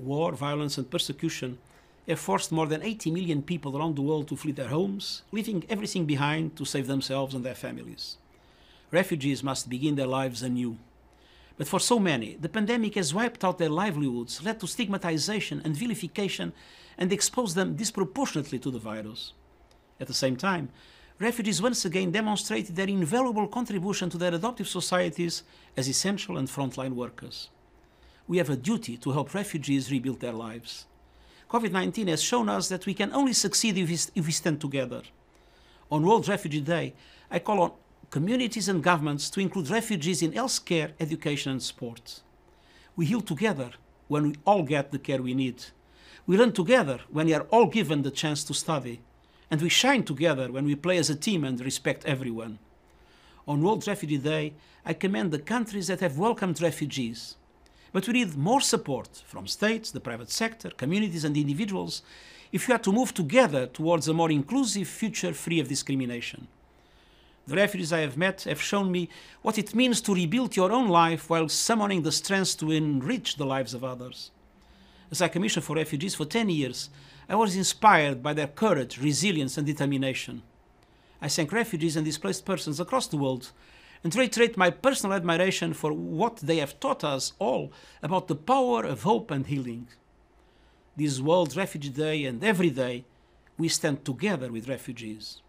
war, violence, and persecution have forced more than 80 million people around the world to flee their homes, leaving everything behind to save themselves and their families. Refugees must begin their lives anew. But for so many, the pandemic has wiped out their livelihoods, led to stigmatization and vilification, and exposed them disproportionately to the virus. At the same time, refugees once again demonstrated their invaluable contribution to their adoptive societies as essential and frontline workers. We have a duty to help refugees rebuild their lives. COVID 19 has shown us that we can only succeed if we, stand together. On World Refugee Day, I call on communities and governments to include refugees in healthcare, education, and sport. We heal together when we all get the care we need. We learn together when we are all given the chance to study. And we shine together when we play as a team and respect everyone. On World Refugee Day, I commend the countries that have welcomed refugees. But we need more support from states, the private sector, communities, and individuals if we are to move together towards a more inclusive future free of discrimination. The refugees I have met have shown me what it means to rebuild your own life while summoning the strength to enrich the lives of others. As High Commissioner for refugees for 10 years, I was inspired by their courage, resilience, and determination. I thank refugees and displaced persons across the world and reiterate my personal admiration for what they have taught us all about the power of hope and healing. This World Refugee Day and every day, we stand together with refugees.